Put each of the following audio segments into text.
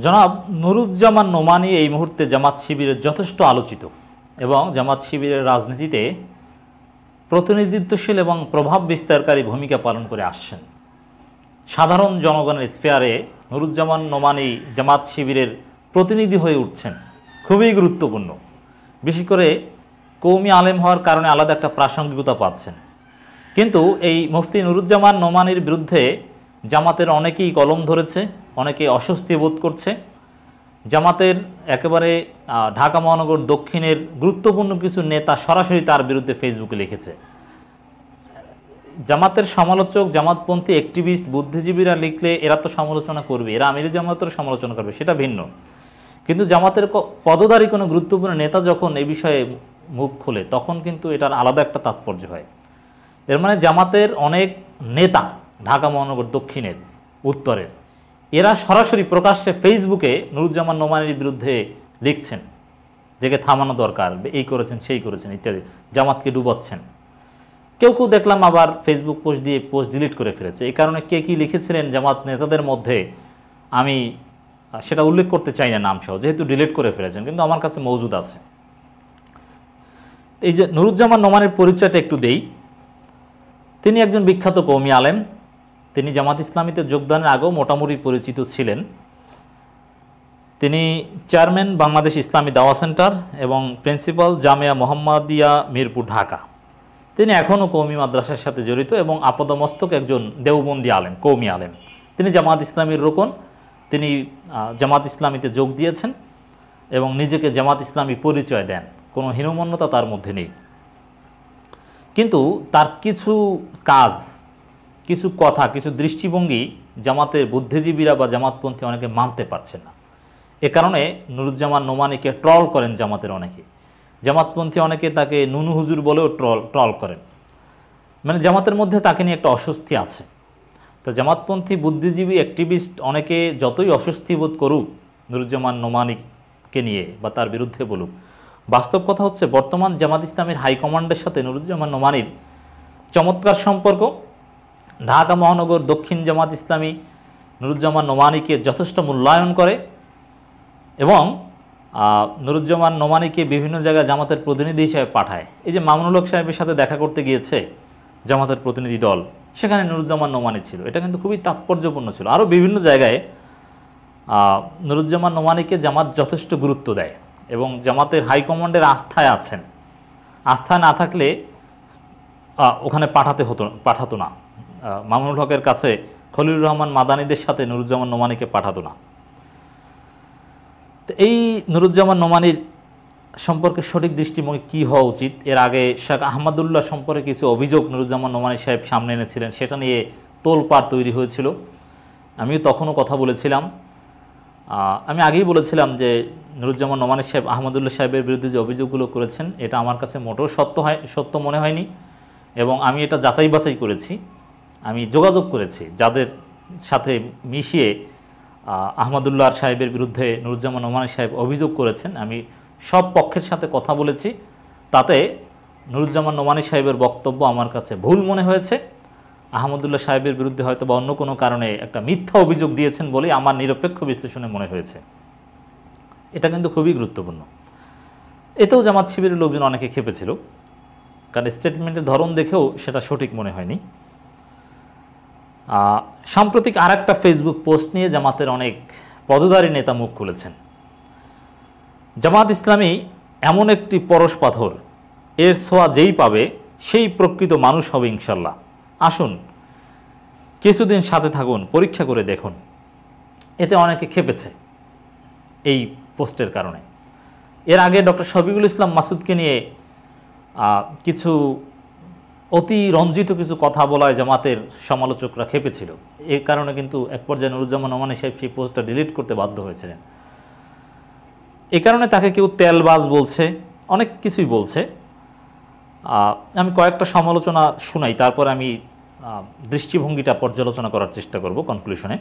জনাব নুরুজ্জামান নোমানি এই মুহূর্তে জামাত শিবিরের যথেষ্ট আলোচিত এবং জামাত শিবিরের রাজনীতিতে প্রতিনিধিত্বশীল এবং প্রভাব বিস্তারকারী ভূমিকা পালন করে আসছেন। সাধারণ জনগণের স্পেয়ারে নুরুজ্জামান নোমানি জামাত শিবিরের প্রতিনিধি হয়ে উঠছেন। খুবই গুরুত্বপূর্ণ। বিশেষ করে কৌমি আলেম হওয়ার কারণে আলাদা একটা প্রাসঙ্গিকতা পাচ্ছেন। কিন্তু এই মুফতি নুরুজ্জামান নোমানির বিরুদ্ধে জামাতের অনেকেই কলম ধরেছে, অনেকে অস্বস্তি বোধ করছে। জামাতের একেবারে ঢাকা মহানগর দক্ষিণের গুরুত্বপূর্ণ কিছু নেতা সরাসরি তার বিরুদ্ধে ফেসবুকে লিখেছে। জামাতের সমালোচক, জামাতপন্থী অ্যাক্টিভিস্ট বুদ্ধিজীবীরা লিখলে এরা তো সমালোচনা করবে, এরা আমির জামাতের সমালোচনা করবে, সেটা ভিন্ন। কিন্তু জামাতের পদধারী কোনো গুরুত্বপূর্ণ নেতা যখন এই বিষয়ে মুখ খোলে, তখন কিন্তু এটার আলাদা একটা তাৎপর্য হয়। এর মানে জামাতের অনেক নেতা ঢাকা মহানগর দক্ষিণের, উত্তরের। এরা সরাসরি প্রকাশ্যে ফেসবুকে নুরুজ্জামান নোমানির বিরুদ্ধে লিখছেন যেকে থামানো দরকার, এই করেছেন, সেই করেছেন, ইত্যাদি। জামাতকে ডুবাচ্ছেন। কেউ কেউ দেখলাম আবার ফেসবুক পোস্ট দিয়ে পোস্ট ডিলিট করে ফেলেছে। এই কারণে কে কী লিখেছিলেন জামাত নেতাদের মধ্যে, আমি সেটা উল্লেখ করতে চাই না নাম সহ যেহেতু ডিলিট করে ফেলেছেন, কিন্তু আমার কাছে মজুদ আছে। এই যে নুরুজ্জামান নোমানের পরিচয়টা একটু দেই। তিনি একজন বিখ্যাত কৌমি আলেম। তিনি জামাত ইসলামীতে যোগদানের আগেও মোটামুটি পরিচিত ছিলেন। তিনি চেয়ারম্যান বাংলাদেশ ইসলামী দাওয়া সেন্টার এবং প্রিন্সিপাল জামিয়া মোহাম্মদিয়া মিরপুর, ঢাকা। তিনি এখনও কৌমি মাদ্রাসার সাথে জড়িত এবং আপদমস্তক একজন দেওবন্দি আলেম কৌমি আলেম। তিনি জামাত ইসলামীর রোকন, তিনি জামাত ইসলামীতে যোগ দিয়েছেন এবং নিজেকে জামাত ইসলামী পরিচয় দেন। কোনো হীনমন্যতা তার মধ্যে নেই। কিন্তু তার কিছু কাজ কিছু কথা, কিছু দৃষ্টিভঙ্গি জামাতের বুদ্ধিজীবীরা বা জামাতপন্থী অনেকে মানতে পারছেন না। এ কারণে নুরুজ্জামান নোমানিকে ট্রল করেন জামাতের অনেকে। জামাতপন্থী অনেকে তাকে নুনু হুজুর বলেও ট্রল ট্রল করেন। মানে জামাতের মধ্যে তাকে নিয়ে একটা অস্বস্তি আছে। তো জামাতপন্থী বুদ্ধিজীবী, অ্যাক্টিভিস্ট অনেকে যতই অস্বস্তি বোধ করুক নুরুজ্জামান নোমানিককে নিয়ে বা তার বিরুদ্ধে বলুক, বাস্তব কথা হচ্ছে বর্তমান জামাত ইসলামের হাইকমান্ডের সাথে নুরুজ্জামান নোমানির চমৎকার সম্পর্ক। ঢাকা মহানগর দক্ষিণ জামাত ইসলামী নুরুজ্জামান নোমানিকে যথেষ্ট মূল্যায়ন করে এবং নুরুজ্জামান নোমানিকে বিভিন্ন জায়গায় জামাতের প্রতিনিধি হিসেবে পাঠায়। এই যে মামুনুল হক সাহেবের সাথে দেখা করতে গিয়েছে জামাতের প্রতিনিধি দল, সেখানে নুরুজ্জামান নোমানি ছিল। এটা কিন্তু খুবই তাৎপর্যপূর্ণ ছিল। আরও বিভিন্ন জায়গায় নুরুজ্জামান নোমানিকে জামাত যথেষ্ট গুরুত্ব দেয় এবং জামাতের হাইকমান্ডের আস্থায় আছেন। আস্থা না থাকলে ওখানে পাঠাতে হতো, পাঠাতো না। মামুনুল হকের কাছে খলিলুর রহমান মাদানিদের সাথে নুরুজ্জামান নোমানিকে পাঠাতো না। তো এই নুরুজ্জামান নোমানির সম্পর্কে সঠিক দৃষ্টিভঙ্গি কী হওয়া উচিত? এর আগে শেখ আহমদুল্লাহ সম্পর্কে কিছু অভিযোগ নুরুজ্জামান নোমানি সাহেব সামনে এনেছিলেন, সেটা নিয়ে তোলপাড় তৈরি হয়েছিল। আমিও তখনও কথা বলেছিলাম। আমি আগেই বলেছিলাম যে নুরুজ্জামান নোমানি সাহেব আহমদুল্লাহ সাহেবের বিরুদ্ধে যে অভিযোগগুলো করেছেন, এটা আমার কাছে মোটেও সত্য হয়, সত্য মনে হয়নি এবং আমি এটা যাচাই বাছাই করেছি। আমি যোগাযোগ করেছি যাদের সাথে মিশিয়ে আহ, আহমদুল্লাহ সাহেবের বিরুদ্ধে নুরুজ্জামান ওমানি সাহেব অভিযোগ করেছেন আমি সব পক্ষের সাথে কথা বলেছি। তাতে নুরুজ্জামান নোমানি সাহেবের বক্তব্য আমার কাছে ভুল মনে হয়েছে। আহমদুল্লাহ সাহেবের বিরুদ্ধে হয়তো বা অন্য কোনো কারণে একটা মিথ্যা অভিযোগ দিয়েছেন বলে আমার নিরপেক্ষ বিশ্লেষণে মনে হয়েছে। এটা কিন্তু খুবই গুরুত্বপূর্ণ। এতেও জামাত শিবিরের লোকজন অনেকে খেপেছিল কারণ স্টেটমেন্টের ধরন দেখেও সেটা সঠিক মনে হয়নি। সাম্প্রতিক আর একটা ফেসবুক পোস্ট নিয়ে জামাতের অনেক পদধারী নেতা মুখ খুলেছেন। জামাত ইসলামী এমন একটি পরশ পাথর, এর ছোঁয়া যেই পাবে সেই প্রকৃত মানুষ হবে ইনশাল্লাহ। আসুন, কিছুদিন সাথে থাকুন, পরীক্ষা করে দেখুন। এতে অনেকে খেপেছে এই পোস্টের কারণে। এর আগে ডক্টর শফিকুল ইসলাম মাসুদকে নিয়ে কিছু অতি রঞ্জিত কিছু কথা বলায় জামাতের সমালোচকরা খেপেছিল। এই কারণে কিন্তু এক পর্যায়ে নুরুজ্জামান ওমানি সাহেব সেই পোস্টটা ডিলিট করতে বাধ্য হয়েছিলেন। এই কারণে তাকে কেউ তেলবাজ বলছে, অনেক কিছুই বলছে। আমি কয়েকটা সমালোচনা শুনাই, তারপর আমি দৃষ্টিভঙ্গিটা পর্যালোচনা করার চেষ্টা করব কনক্লুশনে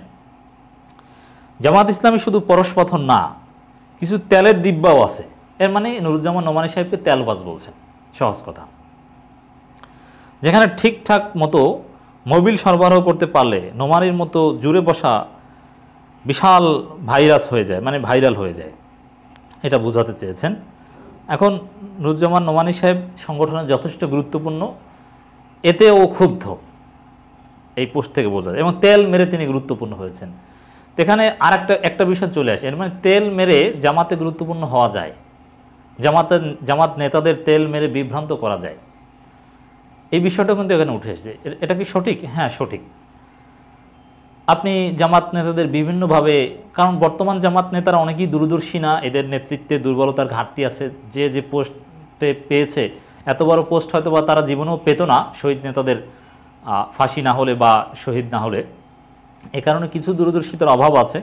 জামাত ইসলামী শুধু পরশপথন না, কিছু তেলের ডিব্বাও আছে। এর মানে নুরুজ্জামান নোমানি সাহেবকে তেলবাজ বলছেন। সহজ কথা। যেখানে ঠিকঠাক মতো মোবিল সরবরাহ করতে পারলে নোমানির মতো জুড়ে বসা বিশাল ভাইরাস হয়ে যায় মানে ভাইরাল হয়ে যায়। এটা বোঝাতে চেয়েছেন। এখন নুরুজ্জামান নোমানি সাহেব সংগঠনের যথেষ্ট গুরুত্বপূর্ণ। এতে ও ক্ষুব্ধ। এই পোস্ট থেকে বোঝা এবং তেল মেরে তিনি গুরুত্বপূর্ণ হয়েছেন। এখানে আর একটা একটা বিষয় চলে আসে। এর মানে তেল মেরে জামাতে গুরুত্বপূর্ণ হওয়া যায়। জামাতের, জামাত নেতাদের তেল মেরে বিভ্রান্ত করা যায়। এই বিষয়টা কিন্তু এখানে উঠে এসেছে। এটা কি সঠিক? হ্যাঁ সঠিক। আপনি জামাত নেতাদের বিভিন্নভাবে, কারণ বর্তমান জামাত নেতারা অনেকেই দূরদর্শী না, এদের নেতৃত্বে দুর্বলতার ঘাটতি আছে, যে যে পোস্টে পেয়েছে, এত বড় পোস্ট হয়তো বা তারা জীবনেও পেত না, শহীদ নেতাদের ফাঁসি না হলে বা শহীদ না হলে। এ কারণে কিছু দূরদর্শিতার অভাব আছে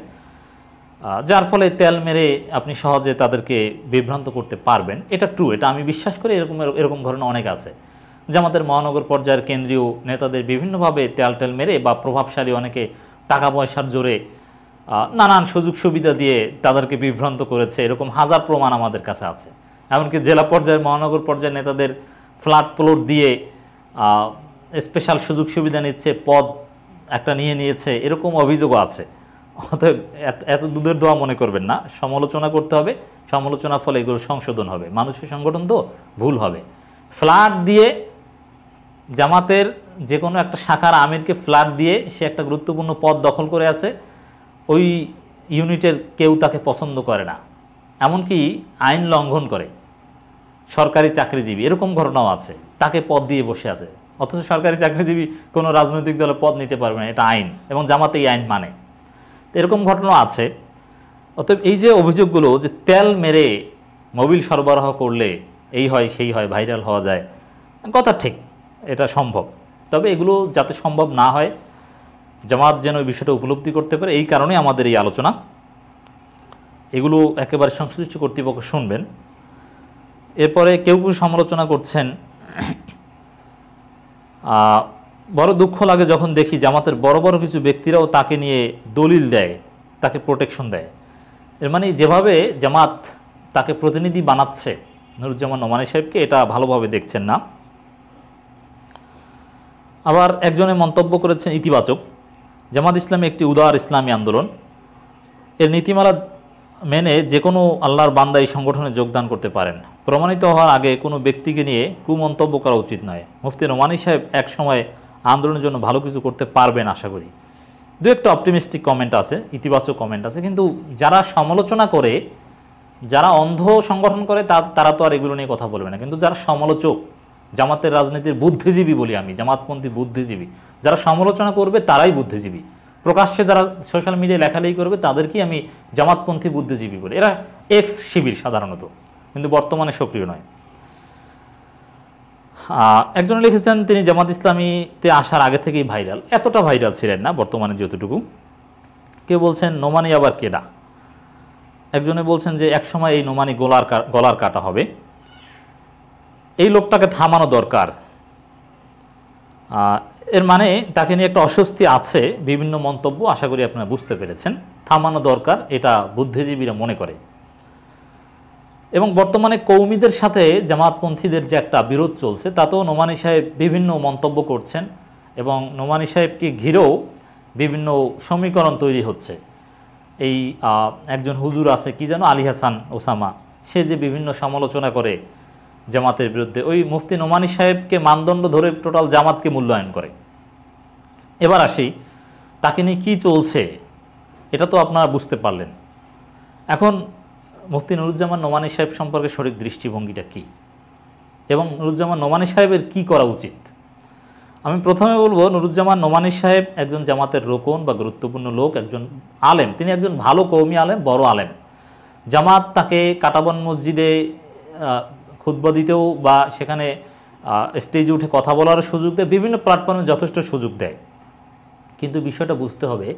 যার ফলে তেল মেরে আপনি সহজে তাদেরকে বিভ্রান্ত করতে পারবেন। এটা ট্রু এটা আমি বিশ্বাস করি, এরকম এরকম ধরনের অনেক আছে। জামাতের মহানগর পর্যায়ের কেন্দ্রীয় নেতাদের বিভিন্নভাবে তেল টেল মেরে বা প্রভাবশালী অনেকে টাকা পয়সার জোরে নানান সুযোগ সুবিধা দিয়ে তাদেরকে বিভ্রান্ত করেছে। এরকম হাজার প্রমাণ আমাদের কাছে আছে। এমনকি জেলা পর্যায়ের, মহানগর পর্যায়ের নেতাদের ফ্ল্যাট প্লট দিয়ে স্পেশাল সুযোগ সুবিধা নিচ্ছে, পদ একটা নিয়ে নিয়েছে, এরকম অভিযোগও আছে। অতএব এত- এত দুধের দোয়া মনে করবেন না। সমালোচনা করতে হবে, সমালোচনার ফলে এগুলো সংশোধন হবে। মানুষের সংগঠন তো ভুল হবে। ফ্ল্যাট দিয়ে জামাতের যে কোনো একটা শাখার আমিরকে ফ্ল্যাট দিয়ে সে একটা গুরুত্বপূর্ণ পদ দখল করে আছে, ওই ইউনিটের কেউ তাকে পছন্দ করে না। এমনকি আইন লঙ্ঘন করে। সরকারি চাকরিজীবী, এরকম ঘটনাও আছে। তাকে পদ দিয়ে বসে আছে। অথচ সরকারি চাকরিজীবী কোনো রাজনৈতিক দলে পদ নিতে পারবে না, এটা আইন এবং জামাতে এই আইন মানে। এরকম ঘটনা আছে। অতএব এই যে অভিযোগগুলো যে তেল মেরে মোবিল সরবরাহ করলে এই হয়, সেই হয়, ভাইরাল হওয়া যায়, কথা ঠিক। এটা সম্ভব। তবে এগুলো যাতে সম্ভব না হয়, জামাত যেন এই বিষয়টা উপলব্ধি করতে পারে, এই কারণে আমাদের এই আলোচনা। এগুলো একেবারে সংশ্লিষ্ট কর্তৃপক্ষ শুনবেন। এরপরে কেউ কেউ সমালোচনা করছেন বড় দুঃখ লাগে যখন দেখি জামাতের বড় বড় কিছু ব্যক্তিরাও তাকে নিয়ে দলিল দেয়, তাকে প্রোটেকশন দেয়। এর মানে যেভাবে জামাত তাকে প্রতিনিধি বানাচ্ছে, নুরুজ্জামান নোমানি সাহেবকে এটা ভালোভাবে দেখছেন না। আবার একজনে মন্তব্য করেছেন ইতিবাচক। জামাত ইসলামী একটি উদার ইসলামী আন্দোলন। এর নীতিমালা মেনে যে কোনো আল্লাহর বান্দা এই সংগঠনে যোগদান করতে পারেন। প্রমাণিত হওয়ার আগে কোনো ব্যক্তিকে নিয়ে কুমন্তব্য করা উচিত নয়। মুফতি নোমানি সাহেব এক সময় আন্দোলনের জন্য ভালো কিছু করতে পারবেন আশা করি। দু একটা অপটিমিস্টিক কমেন্ট আছে, ইতিবাচক কমেন্ট আছে, কিন্তু যারা সমালোচনা করে, যারা অন্ধ সংগঠন করে তারা তো আর এগুলো নিয়ে কথা বলবে না। কিন্তু যারা সমালোচক জামাতের রাজনীতির বুদ্ধিজীবী বলি আমি, জামাতপন্থী বুদ্ধিজীবী। যারা সমালোচনা করবে তারাই বুদ্ধিজীবী। প্রকাশ্যে যারা সোশ্যাল মিডিয়ায় লেখালেখি করবে তাদেরকেই আমি জামাতপন্থী বুদ্ধিজীবী বলি। এরা এক্স শিবির সাধারণত, কিন্তু বর্তমানে সক্রিয় নয়। একজন লিখেছেন, তিনি জামাত ইসলামীতে আসার আগে থেকেই ভাইরাল। এতটা ভাইরাল ছিলেন না বর্তমানে যতটুকু। কেউ বলছেন, নোমানি আবার কেডা? একজনে বলছেন যে, একসময় এই নোমানি গলার গলার কাটা হবে। এই লোকটাকে থামানো দরকার। এর মানে তাকে নিয়ে একটা অস্বস্তি আছে বিভিন্ন মন্তব্য, আশা করি আপনারা বুঝতে পেরেছেন। থামানো দরকার, এটা বুদ্ধিজীবীরা মনে করে। এবং বর্তমানে কৌমিদের সাথে জামাতপন্থীদের যে একটা বিরোধ চলছে, তাতেও নোমানি সাহেব বিভিন্ন মন্তব্য করছেন এবং নোমানি সাহেবকে ঘিরেও বিভিন্ন সমীকরণ তৈরি হচ্ছে। এই একজন হুজুর আছে, কি যেন, আলী হাসান ওসামা, সে যে বিভিন্ন সমালোচনা করে জামাতের বিরুদ্ধে। ওই মুফতি নোমানি সাহেবকে মানদণ্ড ধরে টোটাল জামাতকে মূল্যায়ন করে। এবার আসি, তাকে নিয়ে কী চলছে, এটা তো আপনারা বুঝতে পারলেন। এখন, মুফতি নুরুজ্জামান নোমানি সাহেব সম্পর্কে সঠিক দৃষ্টিভঙ্গিটা কী? এবং নুরুজ্জামান নোমানি সাহেবের কি করা উচিত? আমি প্রথমে বলব, নুরুজ্জামান নোমানি সাহেব একজন জামাতের রোকন বা গুরুত্বপূর্ণ লোক, একজন আলেম। তিনি একজন ভালো কৌমি আলেম, বড় আলেম। জামাত তাকে কাটাবন মসজিদে খুতবা দিতেও বা সেখানে স্টেজে উঠে কথা বলার সুযোগ দেয়, বিভিন্ন প্ল্যাটফর্মে যথেষ্ট সুযোগ দেয়। কিন্তু বিষয়টা বুঝতে হবে,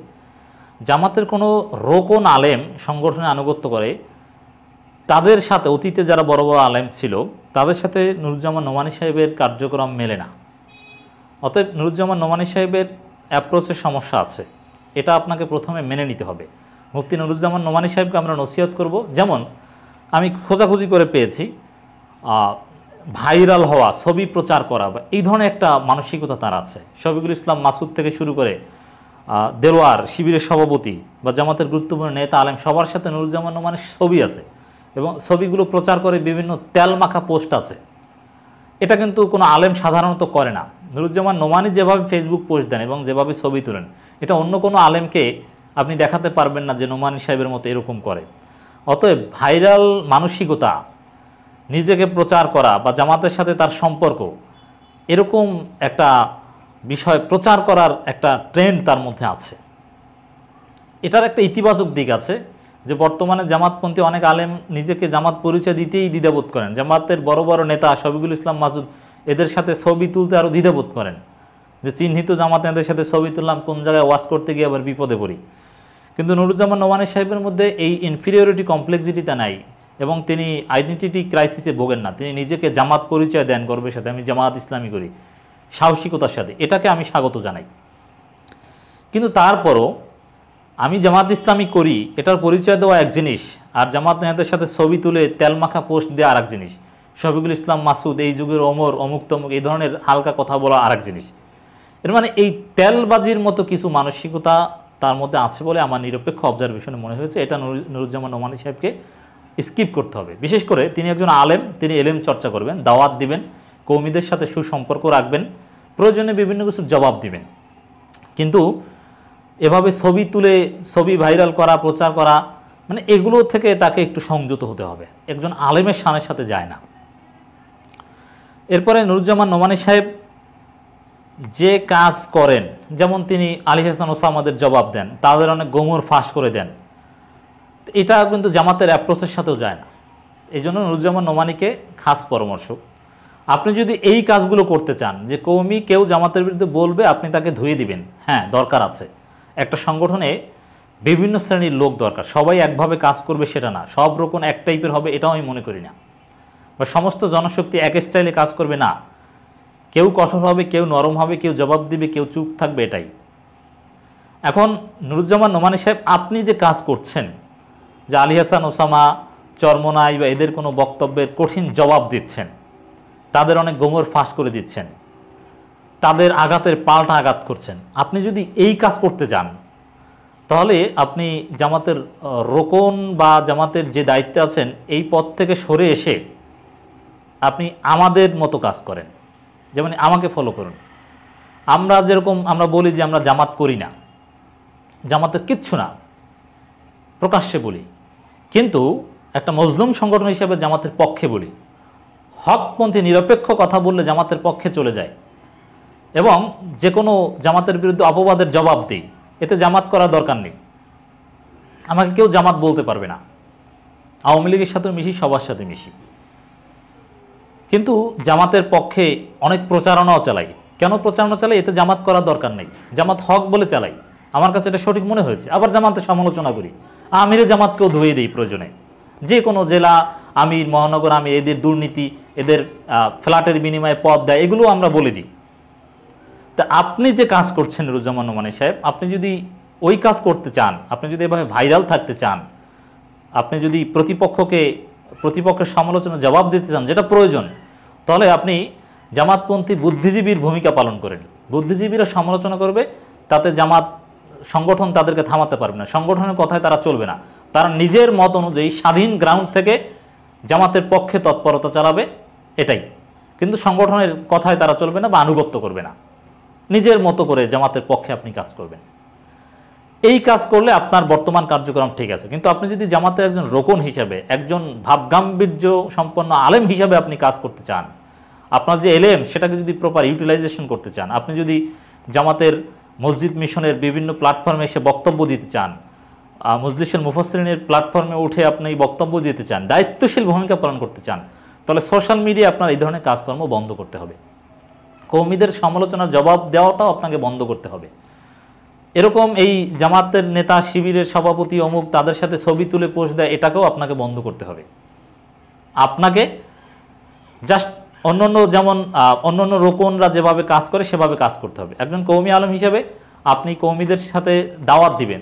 জামাতের কোনো রোকন আলেম সংগঠনে আনুগত্য করে, তাদের সাথে, অতীতে যারা বড় বড় আলেম ছিল, তাদের সাথে নুরুজ্জামান নোমানি সাহেবের কার্যক্রম মেলে না। অতএব নুরুজ্জামান নোমানি সাহেবের অ্যাপ্রোচের সমস্যা আছে। এটা আপনাকে প্রথমে মেনে নিতে হবে। মুফতি নুরুজ্জামান নোমানি সাহেবকে আমরা নসিহত করব। যেমন, আমি খোঁজাখুঁজি করে পেয়েছি ভাইরাল হওয়া, ছবি প্রচার করা এই ধরনের একটা মানসিকতা তার আছে। শফিকুল ইসলাম মাসুদ থেকে শুরু করে দেলোয়ার, শিবিরের সভাপতি বা জামাতের গুরুত্বপূর্ণ নেতা, আলেম, সবার সাথে নুরুজ্জামান নোমানের ছবি আছে এবং ছবিগুলো প্রচার করে বিভিন্ন তেল মাখা পোস্ট আছে। এটা কিন্তু কোনো আলেম সাধারণত করে না। নুরুজ্জামান নোমানি যেভাবে ফেসবুক পোস্ট দেন এবং যেভাবে ছবি তোলেন, এটা অন্য কোনো আলেমকে আপনি দেখাতে পারবেন না যে নোমানি সাহেবের মতো এরকম করে। অতএব ভাইরাল মানসিকতা নিজেকে প্রচার করা বা জামাতের সাথে তার সম্পর্ক, এরকম একটা বিষয় প্রচার করার একটা ট্রেন্ড তার মধ্যে আছে। এটার একটা ইতিবাচক দিক আছে যে বর্তমানে জামাতপন্থী অনেক আলেম নিজেকে জামাত পরিচয় দিতেই দ্বিধাবোধ করেন। জামাতের বড় বড় নেতা শফিকুল ইসলাম মাসুদ এদের সাথে ছবি তুলতে আরও দ্বিধাবোধ করেন যে চিহ্নিত জামাত নেতাদের সাথে ছবি তুললাম, কোন জায়গায় ওয়াশ করতে গিয়ে আবার বিপদে পড়ি। কিন্তু নুরুজ্জামান নোমানি সাহেবের মধ্যে এই ইনফিরিয়রিটি কমপ্লেক্সিটিটা নাই। এবং তিনি আইডেন্টিটি ক্রাইসিসে ভোগেন না। তিনি নিজেকে জামাত পরিচয় দেন গর্বের সাথে, আমি জামাত ইসলামী করি। সাহসিকতার সাথে, এটাকে আমি স্বাগত জানাই। কিন্তু তারপরও আমি জামাত ইসলামী করি, এটার পরিচয় দেওয়া এক জিনিস, আর জামাত নেতাদের সাথে ছবি তুলে তেলমাখা পোস্ট দেওয়া আরেক জিনিস। শফিকুল ইসলাম মাসুদ, এই যুগের অমর অমুক তমুক এই ধরনের হালকা কথা বলা আরেক জিনিস। এর মানে এই তেলবাজির মতো কিছু মানসিকতা তার মধ্যে আছে বলে আমার নিরপেক্ষ অবজারভেশনে মনে হয়েছে। এটা নুর- নুরুজ্জামান নোমানি সাহেবকে স্কিপ করতে হবে। বিশেষ করে তিনি একজন আলেম, তিনি এলেম চর্চা করবেন, দাওয়াত দিবেন, কৌমিদের সাথে সুসম্পর্ক রাখবেন, প্রয়োজনে বিভিন্ন কিছু জবাব দিবেন। কিন্তু এভাবে ছবি তুলে, ছবি ভাইরাল করা, প্রচার করা মানে এগুলো থেকে তাকে একটু সংযত হতে হবে। একজন আলেমের সানের সাথে যায় না। এরপরে নুরুজ্জামান নোমানি সাহেব যে কাজ করেন, যেমন তিনি আলী হাসান ওসামাদের জবাব দেন, তাদের অনেক গোমর ফাঁস করে দেন। এটা কিন্তু জামাতের অ্যাপ্রোচের সাথেও যায় না। এই জন্য নুরুজ্জামান নোমানিকে খাস পরামর্শ। আপনি যদি এই কাজগুলো করতে চান, যে কৌমি কেউ জামাতের বিরুদ্ধে বলবে, আপনি তাকে ধুয়ে দিবেন। হ্যাঁ দরকার আছে। একটা সংগঠনে বিভিন্ন শ্রেণির লোক দরকার। সবাই একভাবে কাজ করবে সেটা না। সব রকম এক টাইপের হবে, এটাও আমি মনে করি না। বা সমস্ত জনশক্তি এক স্টাইলে কাজ করবে, না। কেউ কঠোর হবে, কেউ নরম হবে, কেউ জবাব দিবে, কেউ চুপ থাকবে, এটাই। এখন নুরুজ্জামান নোমানি সাহেব, আপনি যে কাজ করছেন যে আলী হাসান ওসামা, চরমনাই বা এদের কোনো বক্তব্যের কঠিন জবাব দিচ্ছেন। তাদের অনেক গোমর ফাঁস করে দিচ্ছেন। তাদের আঘাতের পাল্টা আঘাত করছেন। আপনি যদি এই কাজ করতে চান তাহলে আপনি জামাতের রোকন বা জামাতের যে দায়িত্বে আছেন, এই পদ থেকে সরে এসে আপনি আমাদের মতো কাজ করেন। যেমন আমাকে ফলো করুন। আমরা যেরকম আমরা বলি যে আমরা জামাত করি না। জামাতের কিচ্ছু না। প্রকাশ্যে বলি। কিন্তু একটা মজলুম সংগঠন হিসেবে জামাতের পক্ষে বলি। হকপন্থী নিরপেক্ষ কথা বললে জামাতের পক্ষে চলে যায়। এবং যে কোনো জামাতের বিরুদ্ধে অপবাদের জবাব দিই, এতে জামাত করার দরকার নেই। আমাকে কেউ জামাত বলতে পারবে না। আওয়ামী লীগের সাথে মিশি, সবার সাথে মিশি। কিন্তু জামাতের পক্ষে অনেক প্রচারণাও চালাই। কেন প্রচারণা চালাই? এতে জামাত করার দরকার নেই। জামাত হক বলে চালাই। আমার কাছে এটা সঠিক মনে হয়েছে। আবার জামাতের সমালোচনা করি। আমিরে জামাতকেও ধুয়ে দিই প্রয়োজনে। যে কোনো জেলা, আমির, মহানগর আমি এদের দুর্নীতি, এদের ফ্ল্যাটের বিনিময়ে পদ দেয়, এগুলো আমরা বলে দিই। তা আপনি যে কাজ করছেন রুজ্জামান নোমানি সাহেব, আপনি যদি ওই কাজ করতে চান, আপনি যদি এভাবে ভাইরাল থাকতে চান, আপনি যদি প্রতিপক্ষকে, প্রতিপক্ষের সমালোচনা জবাব দিতে চান, যেটা প্রয়োজন, তাহলে আপনি জামাতপন্থী বুদ্ধিজীবীর ভূমিকা পালন করেন। বুদ্ধিজীবীরা সমালোচনা করবে, তাতে জামাত সংগঠন তাদেরকে থামাতে পারবে না। সংগঠনের কথায় তারা চলবে না। তারা নিজের মত অনুযায়ী স্বাধীন গ্রাউন্ড থেকে জামাতের পক্ষে তৎপরতা চালাবে, এটাই। কিন্তু সংগঠনের কথায় তারা চলবে না বা আনুগত্য করবে না। নিজের মতো করে জামাতের পক্ষে আপনি কাজ করবেন। এই কাজ করলে আপনার বর্তমান কার্যক্রম ঠিক আছে। কিন্তু আপনি যদি জামাতের একজন রোকন হিসাবে, একজন ভাবগাম্ভীর্য সম্পন্ন আলেম হিসাবে আপনি কাজ করতে চান, আপনার যে এলেম সেটাকে যদি প্রপার ইউটিলাইজেশন করতে চান, আপনি যদি জামাতের মসজিদ মিশনের বিভিন্ন প্ল্যাটফর্মে এসে বক্তব্য দিতে চান। আহ, মজলিসের মুফসরিনের প্ল্যাটফর্মে উঠে আপনি বক্তব্য দিতে চান দায়িত্বশীল ভূমিকা পালন করতে চান তাহলে সোশ্যাল মিডিয়া আপনার এই ধরনের কাজকর্ম বন্ধ করতে হবে। কৌমিদের সমালোচনার জবাব দেওয়াটাও আপনাকে বন্ধ করতে হবে। এরকম এই জামাতের নেতা শিবিরের সভাপতি অমুক তাদের সাথে ছবি তুলে পোস্ট দেয় এটাকেও আপনাকে বন্ধ করতে হবে। আপনাকে জাস্ট অন্যান্য যেমন অন্যান্য রোকনরা যেভাবে কাজ করে, সেভাবে কাজ করতে হবে। একজন কৌমি আলম হিসেবে আপনি কৌমিদের সাথে দাওয়াত দিবেন।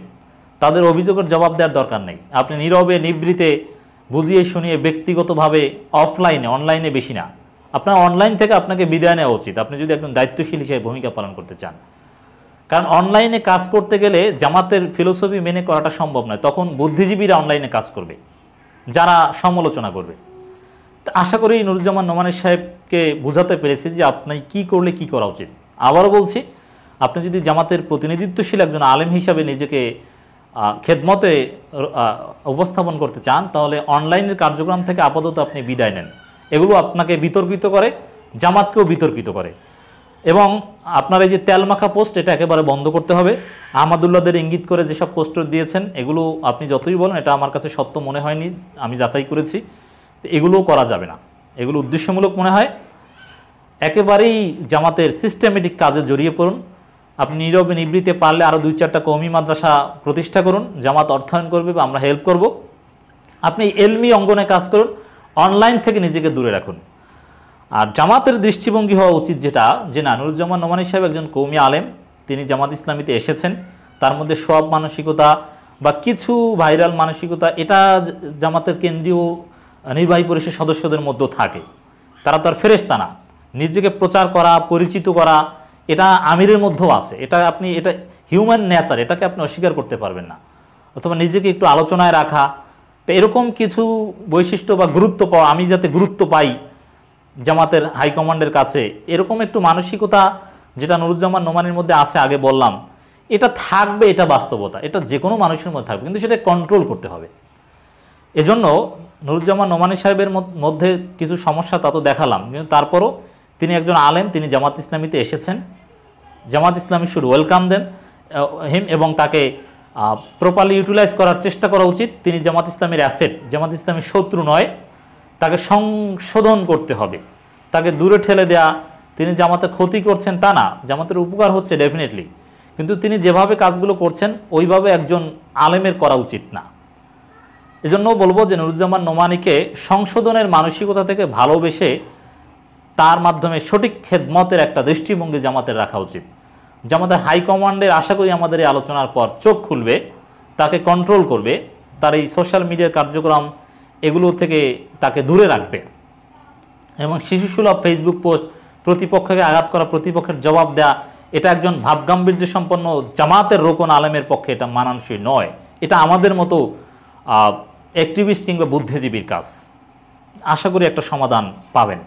তাদের অভিযোগের জবাব দেওয়ার দরকার নেই। আপনি নীরবে, নিবৃতে, বুঝিয়ে শুনিয়ে ব্যক্তিগতভাবে অফলাইনে অনলাইনে বেশি না। আপনার অনলাইন থেকে আপনাকে বিদায় নেওয়া উচিত। আপনি যদি একজন দায়িত্বশীল হিসেবে ভূমিকা পালন করতে চান। কারণ অনলাইনে কাজ করতে গেলে জামাতের ফিলোসফি মেনে করাটা সম্ভব নয়। তখন বুদ্ধিজীবীরা অনলাইনে কাজ করবে। যারা সমালোচনা করবে। আশা করি নুরুজ্জামান নোমানের সাহেবকে বোঝাতে পেরেছি যে আপনি কি করলে কি করা উচিত। আবারও বলছি, আপনি যদি জামাতের প্রতিনিধিত্বশীল একজন আলেম হিসাবে নিজেকে খেদমতে উপস্থাপন করতে চান, তাহলে অনলাইনের কার্যক্রম থেকে আপাতত আপনি বিদায় নেন। এগুলো আপনাকে বিতর্কিত করে, জামাতকেও বিতর্কিত করে। এবং আপনার এই যে তেলমাখা পোস্ট, এটা একেবারে বন্ধ করতে হবে। আহমদুল্লাহদের ইঙ্গিত করে যেসব পোস্টার দিয়েছেন, এগুলো আপনি যতই বলেন, এটা আমার কাছে সত্য মনে হয়নি, আমি যাচাই করেছি। তো এগুলোও করা যাবে না। এগুলো উদ্দেশ্যমূলক মনে হয়। একেবারেই জামাতের সিস্টেমেটিক কাজে জড়িয়ে পড়ুন। আপনি নীরবে নিবৃত্তে পারলে আরও দুই চারটা কৌমি মাদ্রাসা প্রতিষ্ঠা করুন। জামাত অর্থায়ন করবে বা আমরা হেল্প করব। আপনি এলমি অঙ্গনে কাজ করুন। অনলাইন থেকে নিজেকে দূরে রাখুন। আর জামাতের দৃষ্টিভঙ্গি হওয়া উচিত যেটা, যে না নুরুজ্জামান নোমানি সাহেব একজন কৌমি আলেম। তিনি জামাত ইসলামীতে এসেছেন। তার মধ্যে সব মানসিকতা বা কিছু ভাইরাল মানসিকতা, এটা জামাতের কেন্দ্রীয় নির্বাহী পরিষদ সদস্যদের মধ্যেও থাকে। তারা তো আর ফেরেস্তা না। নিজেকে প্রচার করা, পরিচিত করা, এটা আমিরের মধ্যেও আছে। এটা আপনি, এটা হিউম্যান নেচার এটাকে আপনি অস্বীকার করতে পারবেন না। অথবা নিজেকে একটু আলোচনায় রাখা। তো এরকম কিছু বৈশিষ্ট্য বা গুরুত্ব পাওয়া, আমি যাতে গুরুত্ব পাই জামাতের হাইকমান্ডের কাছে, এরকম একটু মানসিকতা যেটা নুরুজ্জামান নোমানের মধ্যে আছে, আগে বললাম, এটা থাকবে, এটা বাস্তবতা। এটা যে কোনো মানুষের মধ্যে থাকবে, কিন্তু সেটা কন্ট্রোল করতে হবে। এজন্য নুরুজ্জামান নোমানি সাহেবের মধ্যে কিছু সমস্যা তা তো দেখালাম। কিন্তু তারপরও তিনি একজন আলেম, তিনি জামাত ইসলামীতে এসেছেন। জামাত ইসলামী শুড ওয়েলকাম দেন হিম এবং তাকে প্রপারলি ইউটিলাইজ করার চেষ্টা করা উচিত। তিনি জামাত ইসলামের অ্যাসেট, জামাত ইসলামের শত্রু নয়, তাকে সংশোধন করতে হবে। তাকে দূরে ঠেলে দেয়া, তিনি জামাতে ক্ষতি করছেন তা না, জামাতের উপকার হচ্ছে ডেফিনেটলি কিন্তু তিনি যেভাবে কাজগুলো করছেন, ওইভাবে একজন আলেমের করা উচিত না। এজন্য বলব যে নুরুজ্জামান নোমানিকে সংশোধনের মানসিকতা থেকে ভালোবেসে তার মাধ্যমে সঠিক খেদমতের একটা দৃষ্টিভঙ্গি জামাতের রাখা উচিত। জামাতের হাইকমান্ডের আশা করি আমাদের এই আলোচনার পর চোখ খুলবে, তাকে কন্ট্রোল করবে, তার এই সোশ্যাল মিডিয়ার কার্যক্রম এগুলো থেকে তাকে দূরে রাখবে। এবং শিশুসুলভ ফেসবুক পোস্ট প্রতিপক্ষকে আঘাত করা, প্রতিপক্ষের জবাব দেয়া, এটা একজন ভাবগাম্ভীর্য সম্পন্ন জামাতের রোকন আলেমের পক্ষে এটা মানানসই নয়। এটা আমাদের মতো অ্যাক্টিভিস্ট কিংবা বুদ্ধিজীবীর কাজ। আশা করি একটা সমাধান পাবেন।